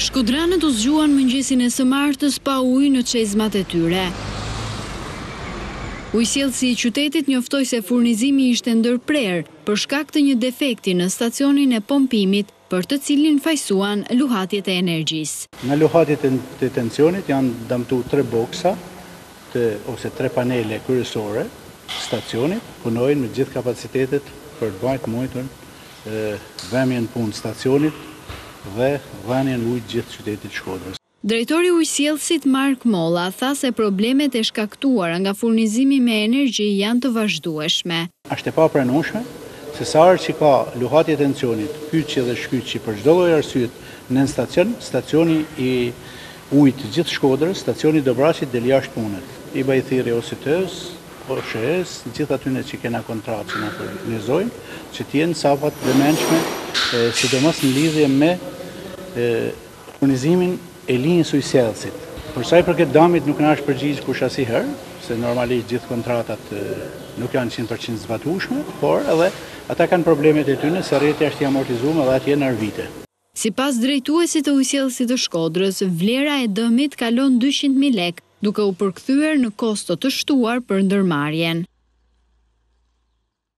Shkodranët u zgjuan mëngjesin e së martës pa ujë në çezmat e tyre. Ujësjellësi i qytetit njoftoi se furnizimi ishte ndërprerë për shkak të një defekti në stacionin e pompimit, për të cilin fajësuan luhatjet e energjisë. Nga luhatjet e tensionit janë damtu tre boksa ose tre panele kryesore të stacionit, punojnë me gjithë kapacitetet për të ba t'mujtun vënien në punë stacionit dhe dhënien ujit gjithë qytetit Shkodrës. Drejtori i Ujësjellësit Mark Molla tha se problemet e shkaktuara nga furnizimi me energji janë të vazhdueshme. Është e papranueshme se sa herë që ka luhatje tensionit, kyçje dhe shkyçje për çdo lloj arsye të nënstacion, stacioni i Ujit të gjithë Shkodrës, stacioni i Dobraçit del jashtë pune. I baj thirrje OST-së, OSHEE-së, gjithë atyne që kena kontratë që na furnizojnë, që të jenë sa ma të vëmendshme, sidomos në lidhje me furnizimin e linjës ujësjellësit. Për sa i përket damit nuk na është përgjigjë kush asnjiherë, se normalisht gjithë kontratat nuk janë qind për qind zbatueshme, por edhe ata kanë problemet e tyne se rrjeti asht i amortizum edhe atje ndër vite. Sipas drejtuesit të Ujësjellësit të Shkodrës, vlera e dëmit kalon dyqind mijë lekë, duke u përkthyer në kosto të shtuar për ndërmarrjen.